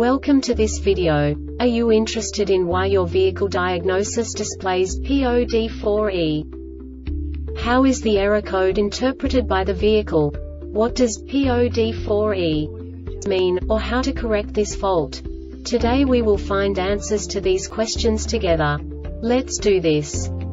Welcome to this video. Are you interested in why your vehicle diagnosis displays P0D4E? How is the error code interpreted by the vehicle? What does P0D4E mean, or how to correct this fault? Today we will find answers to these questions together. Let's do this.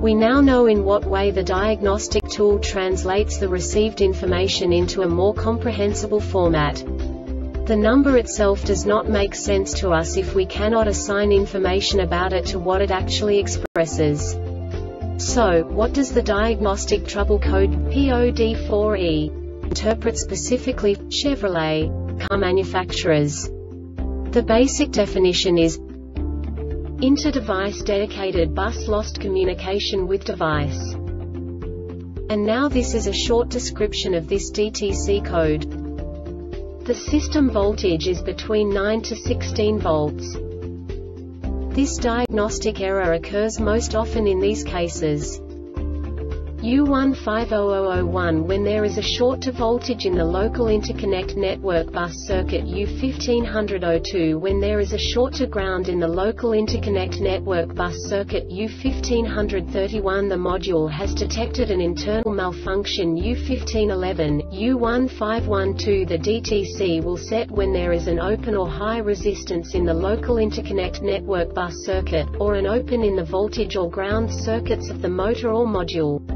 We now know in what way the diagnostic tool translates the received information into a more comprehensible format. The number itself does not make sense to us if we cannot assign information about it to what it actually expresses. So, what does the diagnostic trouble code P0D4E interpret specifically Chevrolet car manufacturers? The basic definition is Inter-device dedicated bus lost communication with device. And now this is a short description of this DTC code. The system voltage is between 9 to 16 volts. This diagnostic error occurs most often in these cases. U150001 when there is a short to voltage in the local interconnect network bus circuit U150002 when there is a short to ground in the local interconnect network bus circuit U1531 the module has detected an internal malfunction U1511, U1512 the DTC will set when there is an open or high resistance in the local interconnect network bus circuit, or an open in the voltage or ground circuits of the motor or module.